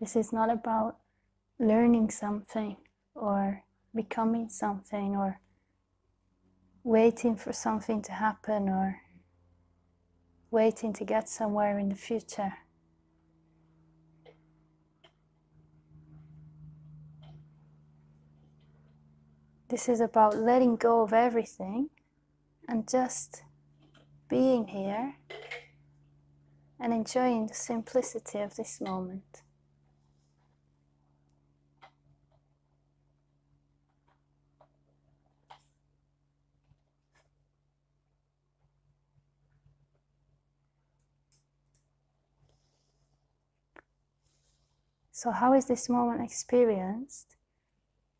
This is not about learning something or becoming something or waiting for something to happen or waiting to get somewhere in the future. This is about letting go of everything and just being here and enjoying the simplicity of this moment. So, how is this moment experienced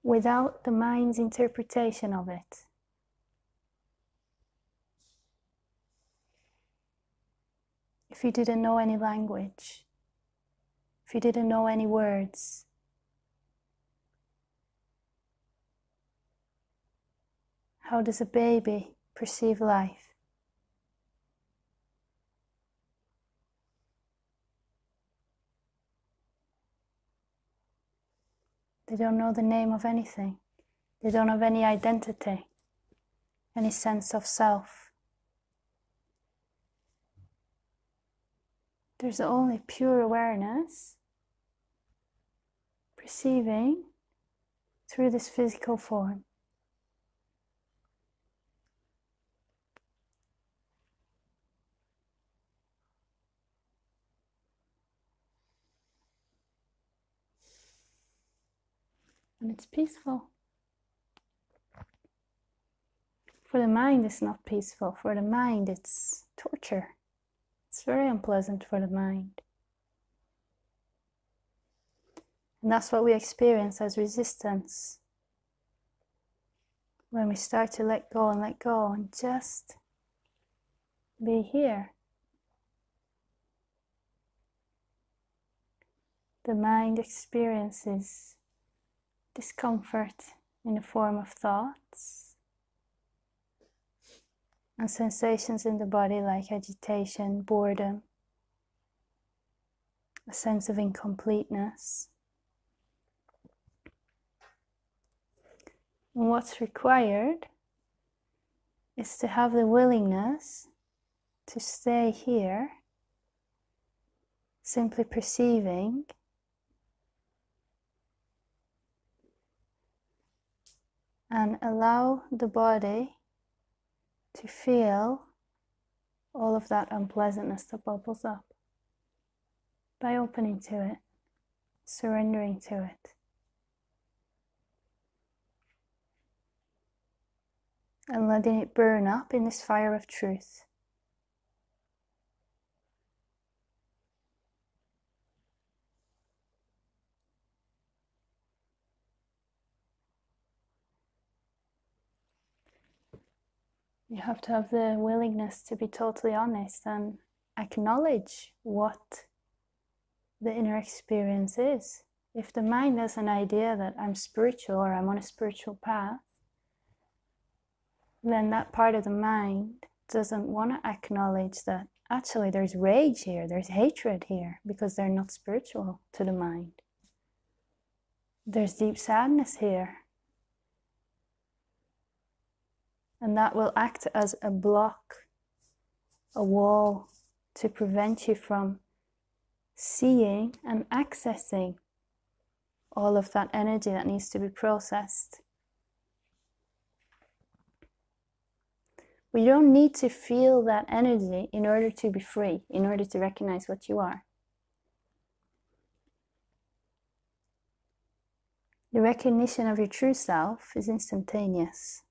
without the mind's interpretation of it? If you didn't know any language, if you didn't know any words, how does a baby perceive life? They don't know the name of anything. They don't have any identity, any sense of self. There's only pure awareness, perceiving through this physical form. And it's peaceful. For the mind, it's not peaceful. For the mind, it's torture. It's very unpleasant for the mind. And that's what we experience as resistance. When we start to let go and let go and just be here. The mind experiences discomfort in the form of thoughts and sensations in the body like agitation, boredom, a sense of incompleteness. And what's required is to have the willingness to stay here, simply perceiving and allow the body to feel all of that unpleasantness that bubbles up by opening to it, surrendering to it. And letting it burn up in this fire of truth. You have to have the willingness to be totally honest and acknowledge what the inner experience is. If the mind has an idea that I'm spiritual or I'm on a spiritual path, then that part of the mind doesn't want to acknowledge that actually there's rage here, there's hatred here, because they're not spiritual to the mind. There's deep sadness here and that will act as a block, a wall to prevent you from seeing and accessing all of that energy that needs to be processed. We don't need to feel that energy in order to be free, in order to recognize what you are. The recognition of your true self is instantaneous.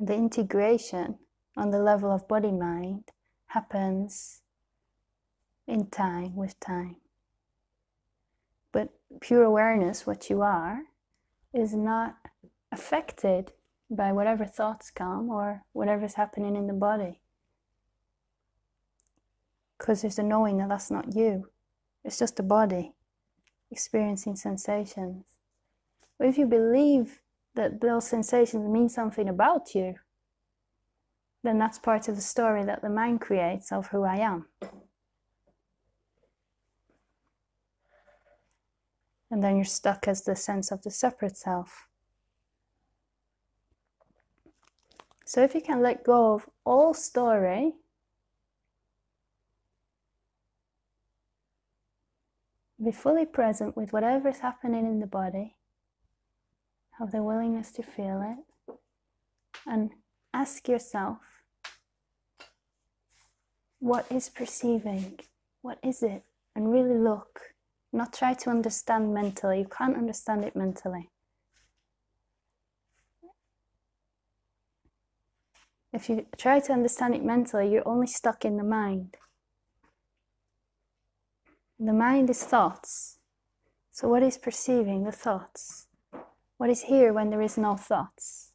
The integration on the level of body mind happens in time with time. But pure awareness, what you are, is not affected by whatever thoughts come or whatever's happening in the body. Because there's a knowing that that's not you, it's just the body experiencing sensations. But if you believe that those sensations mean something about you, then that's part of the story that the mind creates of who I am. And then you're stuck as the sense of the separate self. So if you can let go of all story, be fully present with whatever is happening in the body have the willingness to feel it, and ask yourself what is perceiving? What is it? And really look. Not try to understand mentally. You can't understand it mentally. If you try to understand it mentally, you're only stuck in the mind. The mind is thoughts. So, what is perceiving? The thoughts. What is here when there is no thoughts?